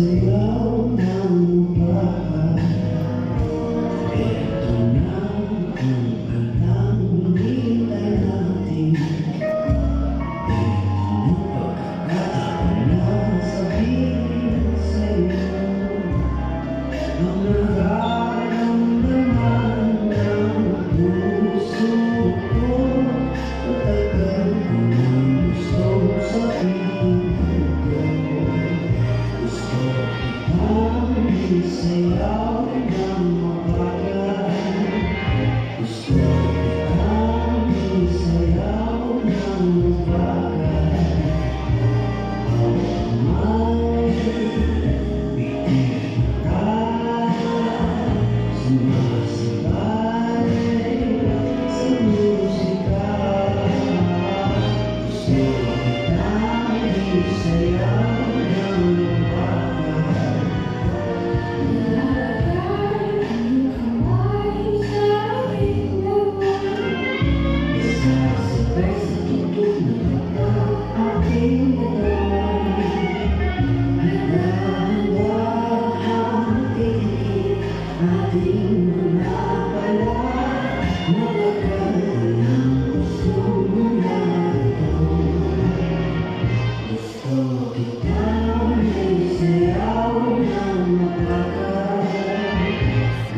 stay out. Oh,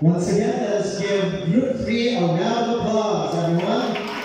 Once again, let's give you 3 a round of applause, everyone.